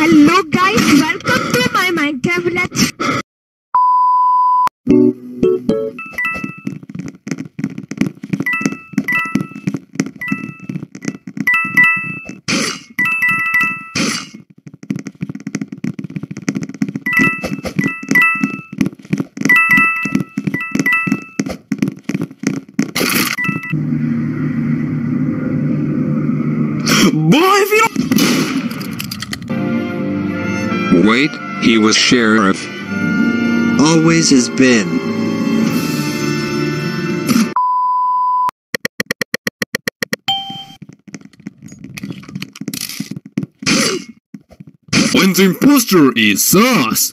Hello guys, welcome to my Minecraft Let's Wait, he was sheriff. Always has been. When the imposter is us.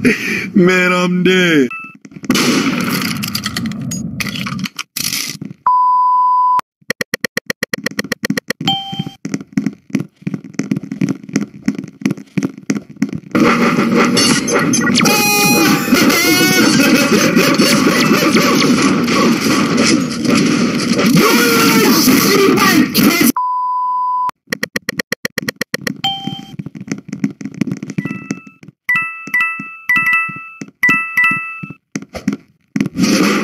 Man, I'm dead. Yeah.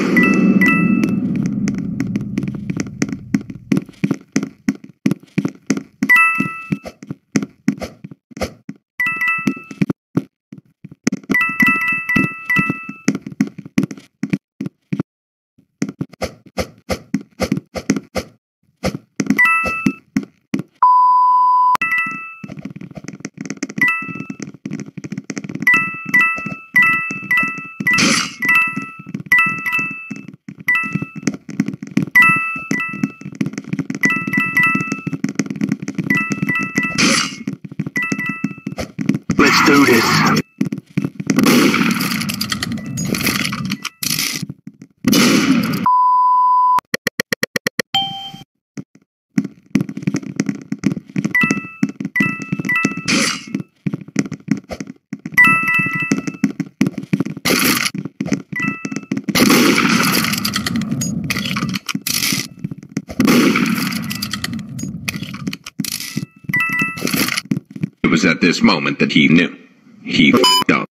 Let's do this. It was at this moment that he knew. He f***ed up.